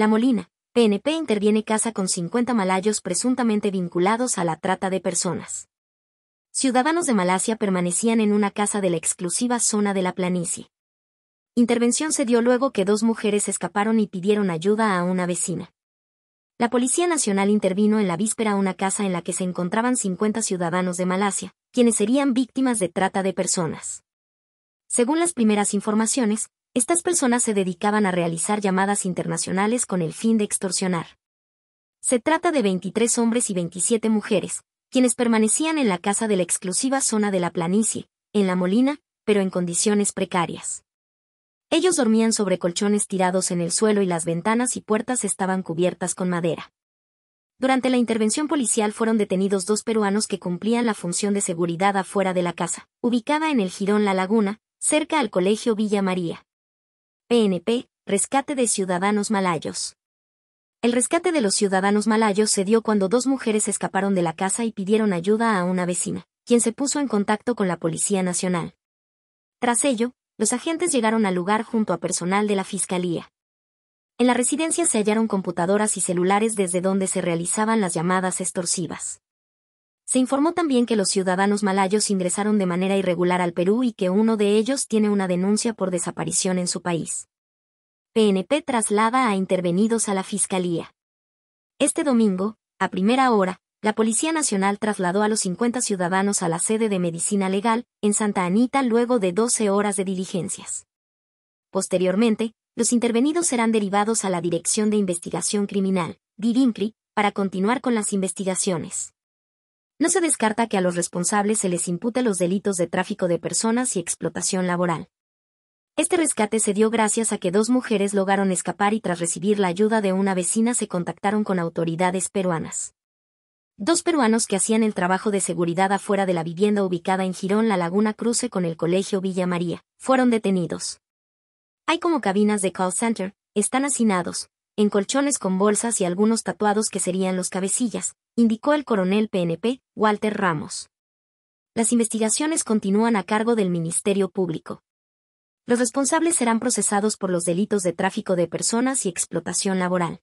La Molina, PNP interviene casa con 50 malayos presuntamente vinculados a la trata de personas. Ciudadanos de Malasia permanecían en una casa de la exclusiva zona de la planicie. Intervención se dio luego que dos mujeres escaparon y pidieron ayuda a una vecina. La Policía Nacional intervino en la víspera a una casa en la que se encontraban 50 ciudadanos de Malasia, quienes serían víctimas de trata de personas. Según las primeras informaciones, estas personas se dedicaban a realizar llamadas internacionales con el fin de extorsionar. Se trata de 23 hombres y 27 mujeres, quienes permanecían en la casa de la exclusiva zona de la planicie, en La Molina, pero en condiciones precarias. Ellos dormían sobre colchones tirados en el suelo y las ventanas y puertas estaban cubiertas con madera. Durante la intervención policial fueron detenidos dos peruanos que cumplían la función de seguridad afuera de la casa, ubicada en el Girón La Laguna, cerca al Colegio Villa María. PNP, rescate de ciudadanos malayos. El rescate de los ciudadanos malayos se dio cuando dos mujeres escaparon de la casa y pidieron ayuda a una vecina, quien se puso en contacto con la Policía Nacional. Tras ello, los agentes llegaron al lugar junto a personal de la Fiscalía. En la residencia se hallaron computadoras y celulares desde donde se realizaban las llamadas extorsivas. Se informó también que los ciudadanos malayos ingresaron de manera irregular al Perú y que uno de ellos tiene una denuncia por desaparición en su país. PNP traslada a intervenidos a la Fiscalía. Este domingo, a primera hora, la Policía Nacional trasladó a los 50 ciudadanos a la sede de Medicina Legal, en Santa Anita luego de 12 horas de diligencias. Posteriormente, los intervenidos serán derivados a la Dirección de Investigación Criminal, DIRINCRI, para continuar con las investigaciones. No se descarta que a los responsables se les impute los delitos de tráfico de personas y explotación laboral. Este rescate se dio gracias a que dos mujeres lograron escapar y tras recibir la ayuda de una vecina se contactaron con autoridades peruanas. Dos peruanos que hacían el trabajo de seguridad afuera de la vivienda ubicada en Girón La Laguna Cruce con el Colegio Villa María, fueron detenidos. Hay como cabinas de call center, están hacinados, en colchones con bolsas y algunos tatuados que serían los cabecillas, indicó el coronel PNP, Walter Ramos. Las investigaciones continúan a cargo del Ministerio Público. Los responsables serán procesados por los delitos de tráfico de personas y explotación laboral.